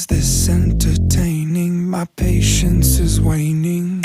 Is this entertaining? My patience is waning.